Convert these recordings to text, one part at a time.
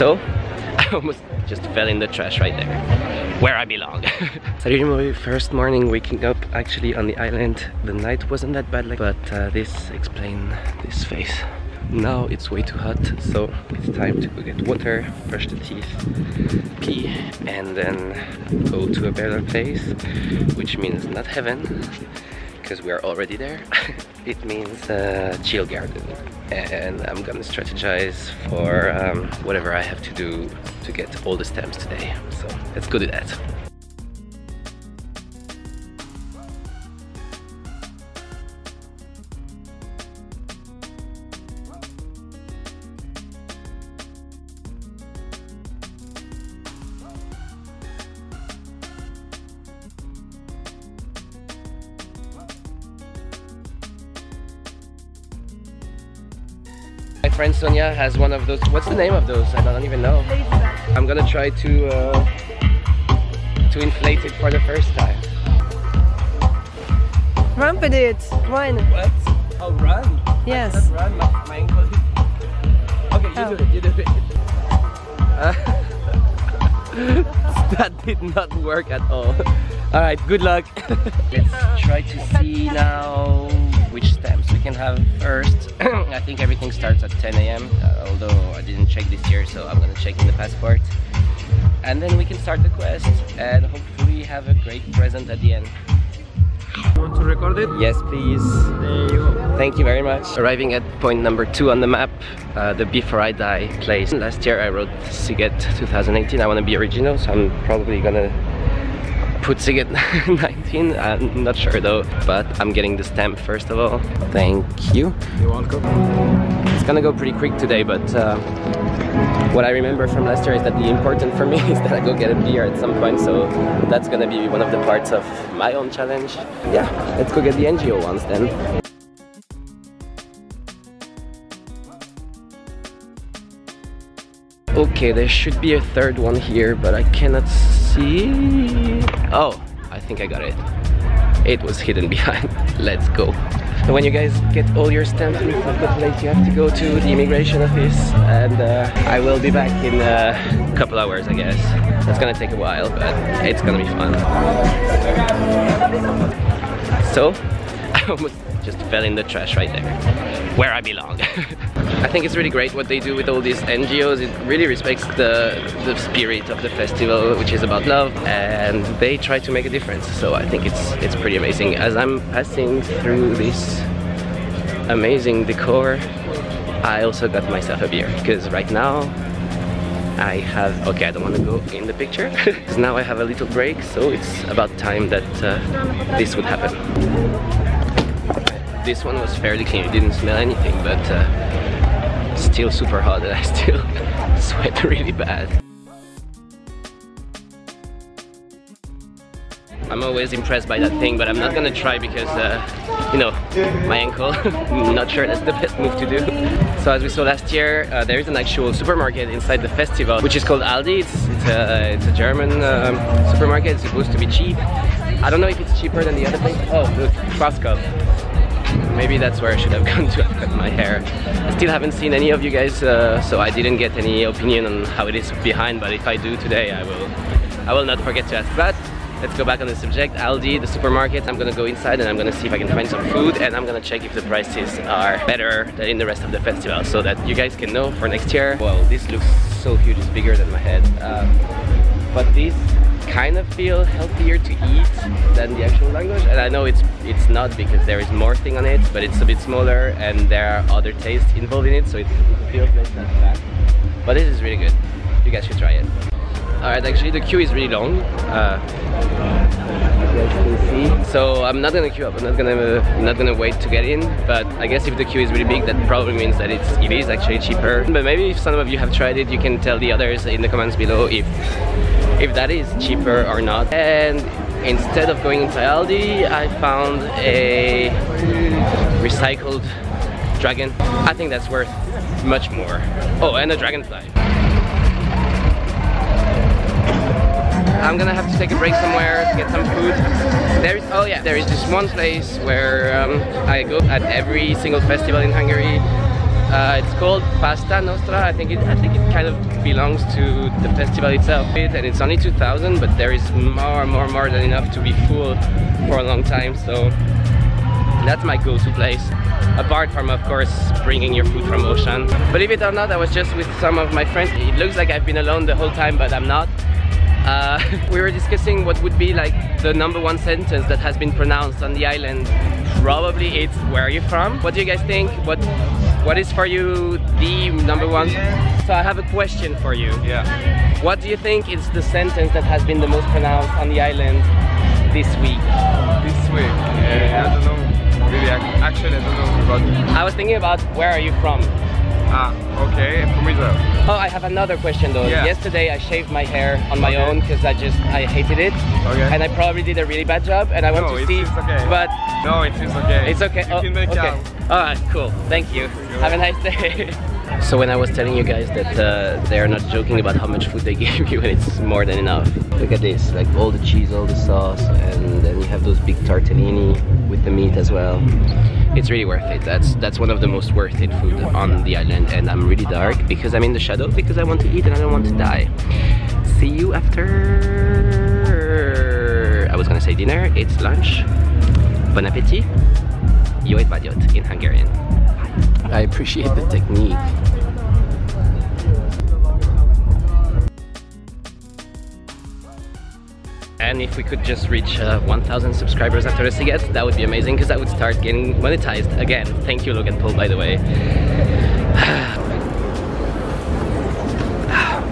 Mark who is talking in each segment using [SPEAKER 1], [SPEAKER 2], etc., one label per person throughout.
[SPEAKER 1] So, I almost just fell in the trash right there, where I belong. so Salut my first morning waking up actually on the island. The night wasn't that bad, like, but uh, this explains this face. Now it's way too hot, so it's time to go get water, brush the teeth, pee, and then go to a better place, which means not heaven, because we are already there. it means uh, chill garden, and I'm gonna strategize for um, whatever I have to do to get all the stems today. So let's go do that. My friend Sonia has one of those. What's the name of those? I don't even know. I'm gonna try to uh, to inflate it for the first time.
[SPEAKER 2] Ramped it. One.
[SPEAKER 1] What? Oh, run?
[SPEAKER 2] Yes.
[SPEAKER 1] run. My, my ankle. Okay, you
[SPEAKER 2] Oh.
[SPEAKER 1] do it. You do it. That did not work at all. All right. Good luck. Let's try to see now which stamps we can have first. I think everything starts at 10 a.m. Uh, although I didn't check this year, so I'm gonna check in the passport. And then we can start the quest and hopefully have a great present at the end.
[SPEAKER 3] Want to record it?
[SPEAKER 1] Yes, please.
[SPEAKER 3] There you go.
[SPEAKER 1] Thank you very much. Arriving at point number two on the map, uh, the Before I Die place. Last year I wrote Sziget 2018. I want to be original, so I'm probably gonna put Sziget 19. I'm not sure though, but I'm getting the stamp first of all. Thank you.
[SPEAKER 3] You're welcome.
[SPEAKER 1] It's gonna go pretty quick today, but uh, what I remember from last year is that the important for me is that I go get a beer at some point, so that's gonna be one of the parts of my own challenge. Yeah, let's go get the NGO ones then. Okay, there should be a third one here, but I cannot see. Oh, I think I got it. It was hidden behind. Let's go. So when you guys get all your stamps in of the place, you have to go to the immigration office, and uh, I will be back in a couple hours, I guess. It's gonna take a while, but it's gonna be fun. So, I almost just fell in the trash right there, where I belong. I think it's really great what they do with all these NGOs. It really respects the, the spirit of the festival, which is about love, and they try to make a difference. So I think it's it's pretty amazing. As I'm passing through this amazing decor, I also got myself a beer because right now I have okay I don't want to go in the picture because now I have a little break so it's about time that uh, this would happen this one was fairly clean it didn't smell anything but uh, still super hot and I still sweat really bad I'm always impressed by that thing, but I'm not gonna try because, uh, you know, my ankle. not sure that's the best move to do. So as we saw last year, uh, there is an actual supermarket inside the festival, which is called Aldi. It's, it's, a, it's a German um, supermarket. It's supposed to be cheap. I don't know if it's cheaper than the other place. Oh, look, Schwarzkopf. Maybe that's where I should have gone to cut my hair. I still haven't seen any of you guys, uh, so I didn't get any opinion on how it is behind, but if I do today, I will, I will not forget to ask that. Let's go back on the subject. Aldi, the supermarket. I'm gonna go inside and I'm gonna see if I can find some food and I'm gonna check if the prices are better than in the rest of the festival so that you guys can know for next year. Well, this looks so huge, it's bigger than my head. Um, but these kind of feel healthier to eat than the actual language. And I know it's it's not because there is more thing on it, but it's a bit smaller and there are other tastes involved in it, so it feels than that. But this is really good. You guys should try it. Alright, actually the queue is really long. Uh. So I'm not gonna queue up. I'm not gonna uh, I'm not gonna wait to get in. But I guess if the queue is really big, that probably means that it's it is actually cheaper. But maybe if some of you have tried it, you can tell the others in the comments below if if that is cheaper or not. And instead of going into Aldi, I found a recycled dragon. I think that's worth much more. Oh, and a dragonfly. I'm gonna have to take a break somewhere to get some food. There is, oh yeah, there is this one place where um, I go at every single festival in Hungary Uh, it's called Pasta Nostra. I think it, I think it kind of belongs to the festival itself. And it's only 2,000, but there is more, more, more than enough to be full for a long time. So that's my go-to place. Apart from, of course, bringing your food from Auchan. Believe it or not, I was just with some of my friends. It looks like I've been alone the whole time, but I'm not. Uh, we were discussing what would be like the number one sentence that has been pronounced on the island. Probably it's where are you from? What do you guys think? What what is for you the number one? So I have a question for you.
[SPEAKER 3] Yeah.
[SPEAKER 1] What do you think is the sentence that has been the most pronounced on the island this week?
[SPEAKER 3] This week. Yeah, I don't know. Really, actually, I don't know about.
[SPEAKER 1] I was thinking about where are you from?
[SPEAKER 3] Ah, okay. From Israel.
[SPEAKER 1] Oh, I have another question though.
[SPEAKER 3] Yeah.
[SPEAKER 1] Yesterday I shaved my hair on my
[SPEAKER 3] Okay.
[SPEAKER 1] own because I just I hated it,
[SPEAKER 3] Okay.
[SPEAKER 1] and I probably did a really bad job. And I want to
[SPEAKER 3] it's-
[SPEAKER 1] see,
[SPEAKER 3] it's okay.
[SPEAKER 1] but
[SPEAKER 3] No, it is okay.
[SPEAKER 1] it's okay.
[SPEAKER 3] You
[SPEAKER 1] Oh,
[SPEAKER 3] can make
[SPEAKER 1] okay.
[SPEAKER 3] out.
[SPEAKER 1] All right, cool. Thank you. Have a nice day. so when I was telling you guys that uh, they are not joking about how much food they give you, and it's more than enough. Look at this, like all the cheese, all the sauce, and then you have those big tortellini with the meat as well. It's really worth it. That's that's one of the most worth it food on the island, and I'm really dark because I'm in the shadow because I want to eat and I don't want to die. See you after. I was gonna say dinner. It's lunch. Bon appetit. Jó étvágyat in Hungarian. I appreciate the technique. And if we could just reach uh, 1,000 subscribers after the Sziget, that would be amazing because I would start getting monetized again. Thank you, Logan Paul, by the way.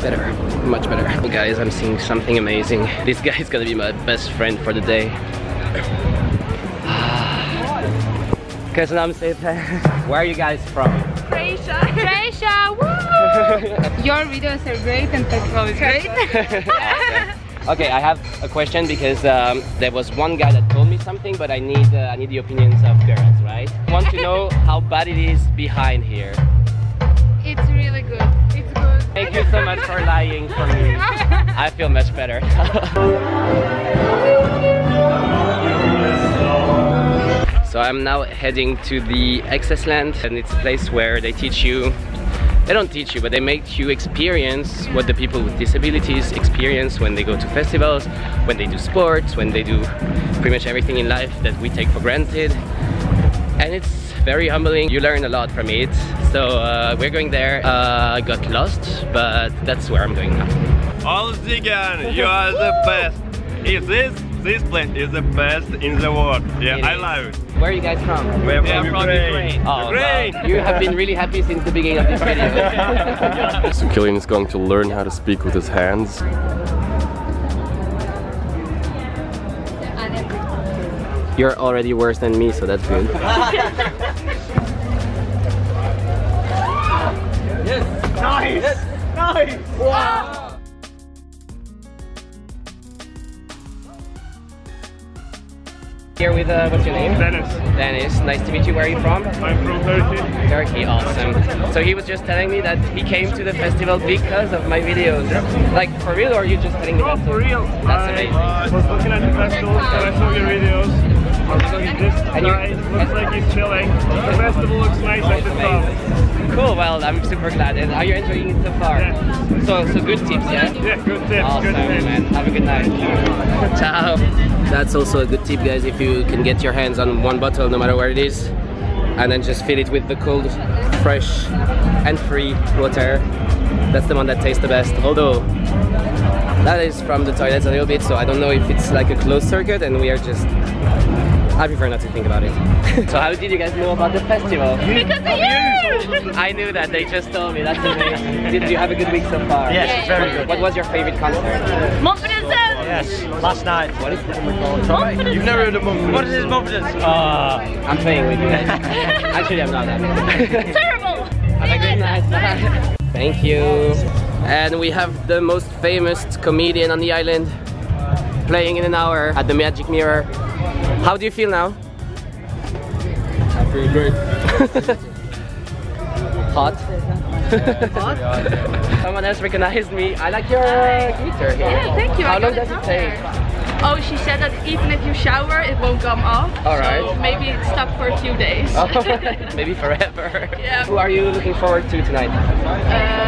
[SPEAKER 1] better, much better. Hey guys, I'm seeing something amazing. This guy is gonna be my best friend for the day. Köszönöm szépen. Where are you guys from?
[SPEAKER 4] Croatia. Croatia, woo! Your videos are great and festival is great.
[SPEAKER 1] Okay, I have a question because um, there was one guy that told me something, but I need uh, I need the opinions of girls, right? I want to know how bad it is behind here.
[SPEAKER 4] it's really good. It's good.
[SPEAKER 1] Thank you so much for lying for me. I feel much better. so I'm now heading to the Access Land and it's a place where they teach you they don't teach you, but they make you experience what the people with disabilities experience when they go to festivals, when they do sports, when they do pretty much everything in life that we take for granted. And it's very humbling. You learn a lot from it. So uh, we're going there. Uh, I got lost, but that's where I'm going now.
[SPEAKER 5] All Zigan, you are the best. If this this place is the best in the world, yeah,
[SPEAKER 1] It
[SPEAKER 5] I
[SPEAKER 1] is.
[SPEAKER 5] love it.
[SPEAKER 1] Where are you guys from?
[SPEAKER 5] We're
[SPEAKER 1] Yeah,
[SPEAKER 5] from
[SPEAKER 1] from
[SPEAKER 5] Ukraine.
[SPEAKER 1] Oh,
[SPEAKER 5] Ukraine.
[SPEAKER 1] well, you have been really happy since the beginning of this video.
[SPEAKER 6] So Kilian is going to learn how to speak with his hands.
[SPEAKER 1] You're already worse than me, so that's good. Here with, uh, what's your name?
[SPEAKER 5] Dennis,
[SPEAKER 1] Dennis. Nice to meet you. Where are you from?
[SPEAKER 5] I'm from Turkey.
[SPEAKER 1] Turkey, awesome. So he was just telling me that he came to the festival because of my videos. Like for real, or are you just telling me
[SPEAKER 5] Oh,
[SPEAKER 1] that?
[SPEAKER 5] for real?
[SPEAKER 1] That's amazing.
[SPEAKER 5] I was looking at the festival and I saw your videos. I this guy looks like he's chilling. The festival looks nice at the top.
[SPEAKER 1] Cool. Well, I'm super glad. And are you enjoying it so far?
[SPEAKER 5] Yeah.
[SPEAKER 1] So, so good tips, yeah.
[SPEAKER 5] Yeah, good tips,
[SPEAKER 1] Awesome,
[SPEAKER 5] good tips.
[SPEAKER 1] man. Have a good night. Ciao. That's also a good tip, guys. If you can get your hands on one bottle, no matter where it is, and then just fill it with the cold, fresh, and free water. That's the one that tastes the best. Although that is from the toilets a little bit, so I don't know if it's like a closed circuit, and we are just. I prefer not to think about it. so how did you guys know about the festival?
[SPEAKER 4] Because of you!
[SPEAKER 1] I knew that. They just told me. That's amazing. Did you have a good week so far?
[SPEAKER 4] Yes, very good.
[SPEAKER 1] What was your favorite concert?
[SPEAKER 4] Mumford and Sons!
[SPEAKER 7] Yes, last night.
[SPEAKER 1] What is it?
[SPEAKER 7] You've never heard of Mumford? What is this Mumford? Ah.
[SPEAKER 1] I'm playing with you. Actually, I'm not. That.
[SPEAKER 4] Terrible!
[SPEAKER 1] Have a good night. Thank you. And we have the most famous comedian on the island playing in an hour at the Magic Mirror. How do you feel now?
[SPEAKER 3] I feel great.
[SPEAKER 1] Hot. Hot? Someone else recognized me. I like your uh, guitar here.
[SPEAKER 4] Yeah, thank you.
[SPEAKER 1] How
[SPEAKER 4] I
[SPEAKER 1] long does
[SPEAKER 4] it
[SPEAKER 1] it take?
[SPEAKER 8] Oh, she said that even if you shower, it won't come off.
[SPEAKER 1] Alright.
[SPEAKER 8] So maybe it's stuck for a few days.
[SPEAKER 1] Maybe forever.
[SPEAKER 8] Yeah.
[SPEAKER 1] Who are you looking forward to tonight?
[SPEAKER 8] Uh,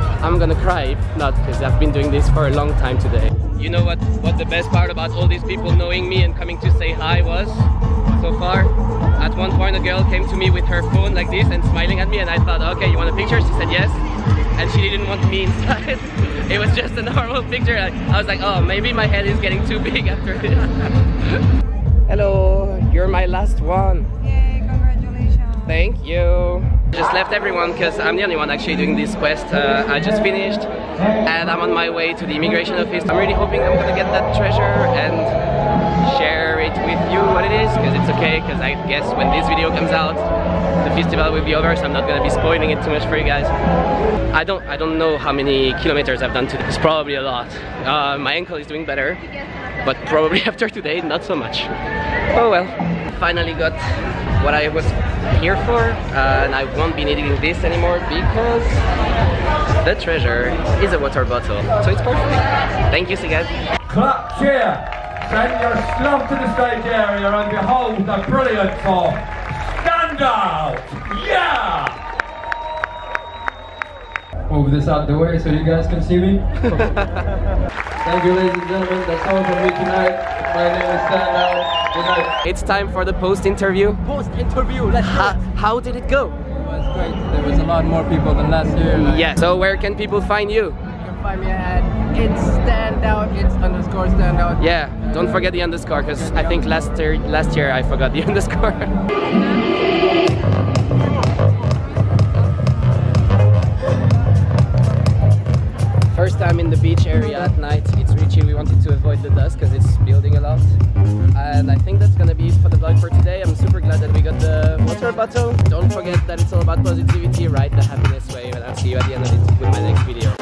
[SPEAKER 1] I'm gonna cry. If not, because I've been doing this for a long time today. You know what what the best part about all these people knowing me and coming to say hi was so far? At one point a girl came to me with her phone like this and smiling at me and I thought, okay, you want a picture? She said yes. And she didn't want me inside. it was just a normal picture. I, I was like, oh, maybe my head is getting too big after this. Hello, you're my last one.
[SPEAKER 2] Yay, congratulations.
[SPEAKER 1] Thank you. Just left everyone because I'm the only one actually doing this quest. Uh, I just finished and I'm on my way to the immigration office. I'm really hoping I'm gonna get that treasure and share it with you what it is because it's okay because I guess when this video comes out the festival will be over so I'm not gonna be spoiling it too much for you guys. I don't I don't know how many kilometers I've done today. It's probably a lot. Uh, my ankle is doing better but probably after today not so much. Oh well. Finally got what I was here for uh, and I won't be needing this anymore because the treasure is a water bottle. So it's perfect. Thank you Sziget.
[SPEAKER 9] Clap, cheer, send your slump to the stage area and behold the brilliant for Standout! Yeah! Move this out the way so you guys can see me. Thank you ladies and gentlemen, that's all from me tonight. My name is Standout. Good night.
[SPEAKER 1] It's time for the post interview.
[SPEAKER 7] Post interview, let's
[SPEAKER 1] How, how did it go?
[SPEAKER 7] It was great. There was a lot more people than last year. Like,
[SPEAKER 1] Yeah. So where can people find you?
[SPEAKER 7] You can find me at it's standout, it's underscore standout.
[SPEAKER 1] Yeah, don't forget the underscore because I think last year last year I forgot the underscore. First time in the beach area at night. It's really chill. We wanted to avoid the dust because it's building a lot. And I think that's gonna be it for the vlog for today. I'm super glad that we got the water bottle. Don't forget that it's all about positivity, right? The happiness way. And I'll see you at the end of it with my next video.